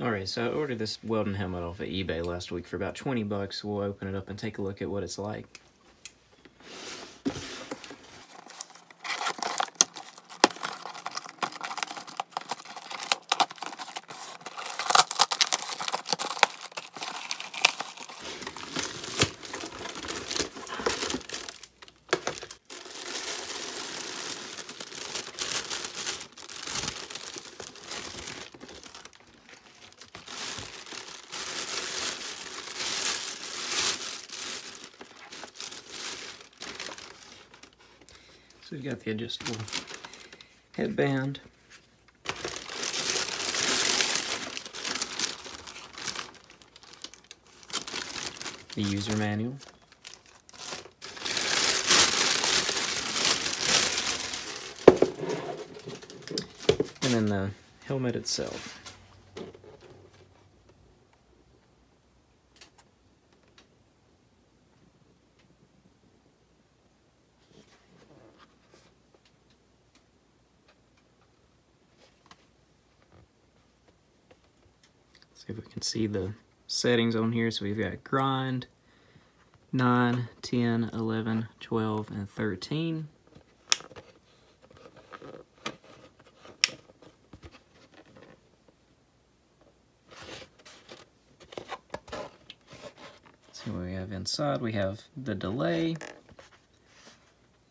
Alright, so I ordered this welding helmet off of eBay last week for about 20 bucks. We'll open it up and take a look at what it's like. We've got the adjustable headband. The user manual. And then the helmet itself. See if we can see the settings on here. So we've got grind, 9, 10, 11, 12, and 13. So we have inside, we have the delay,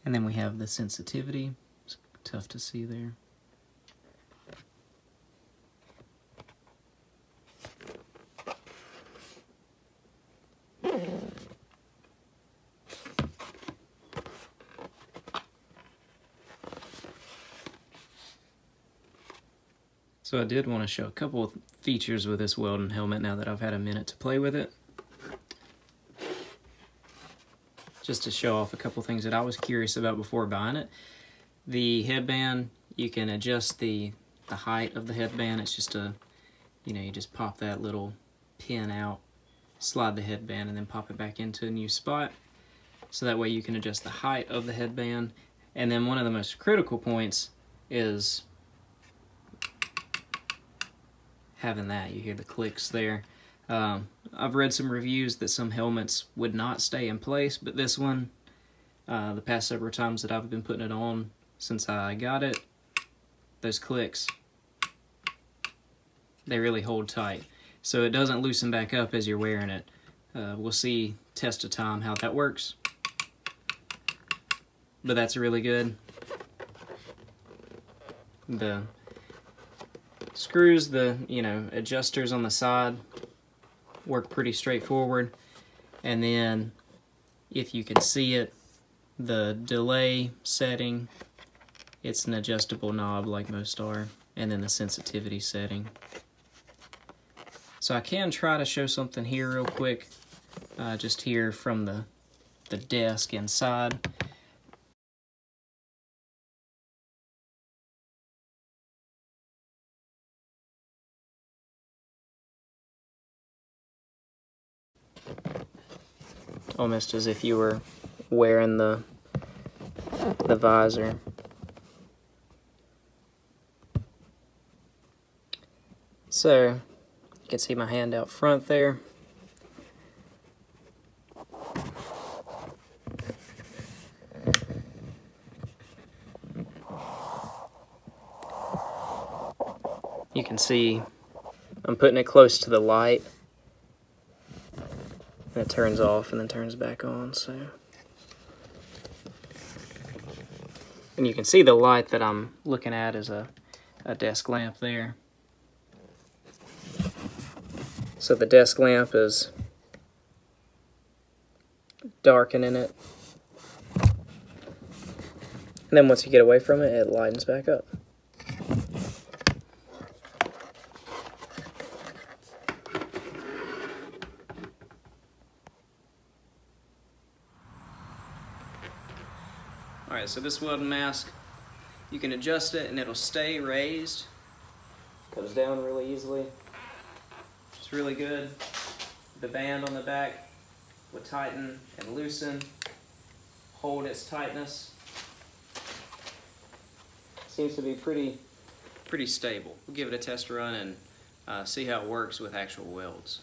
and then we have the sensitivity. It's tough to see there. So I did want to show a couple of features with this welding helmet now that I've had a minute to play with it. Just to show off a couple things that I was curious about before buying it. The headband, you can adjust the, the height of the headband. It's just a, you know, you just pop that little pin out, slide the headband, and then pop it back into a new spot. So that way you can adjust the height of the headband. And then one of the most critical points is having that. You hear the clicks there. Um, I've read some reviews that some helmets would not stay in place, but this one, uh, the past several times that I've been putting it on since I got it, those clicks, they really hold tight. So it doesn't loosen back up as you're wearing it. Uh, we'll see test of time how that works. But that's really good. The screws, the, you know, adjusters on the side work pretty straightforward. And then, if you can see it, the delay setting, it's an adjustable knob like most are. And then the sensitivity setting. So I can try to show something here real quick, uh, just here from the, the desk inside. Almost as if you were wearing the the visor. So, you can see my hand out front there. You can see I'm putting it close to the light and it turns off and then turns back on so. And you can see the light that I'm looking at is a, a desk lamp there. So the desk lamp is darkening it. And then once you get away from it it lightens back up Alright, so this welding mask, you can adjust it and it'll stay raised. Goes down really easily. It's really good. The band on the back will tighten and loosen, hold its tightness. Seems to be pretty, pretty stable. We'll give it a test run and uh, see how it works with actual welds.